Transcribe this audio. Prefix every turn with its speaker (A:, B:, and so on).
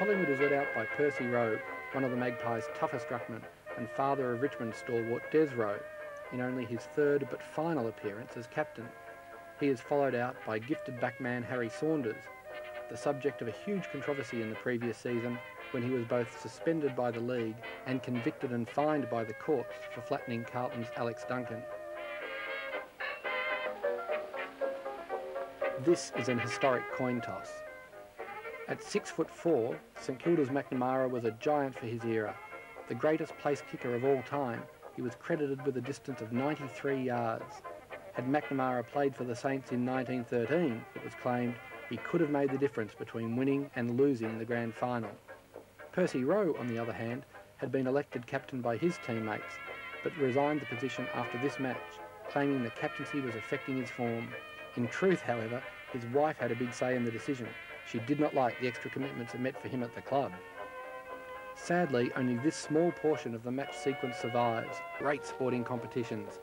A: Collingwood is led out by Percy Rowe, one of the Magpies' toughest ruckmen, and father of Richmond stalwart Des Rowe, in only his third but final appearance as captain. He is followed out by gifted backman Harry Saunders, the subject of a huge controversy in the previous season when he was both suspended by the league and convicted and fined by the courts for flattening Carlton's Alex Duncan. This is an historic coin toss. At six foot four, St Kilda's McNamara was a giant for his era. The greatest place kicker of all time, he was credited with a distance of 93 yards. Had McNamara played for the Saints in 1913, it was claimed he could have made the difference between winning and losing the grand final. Percy Rowe, on the other hand, had been elected captain by his teammates, but resigned the position after this match, claiming the captaincy was affecting his form. In truth, however, his wife had a big say in the decision. She did not like the extra commitments it meant for him at the club. Sadly, only this small portion of the match sequence survives. Great sporting competitions,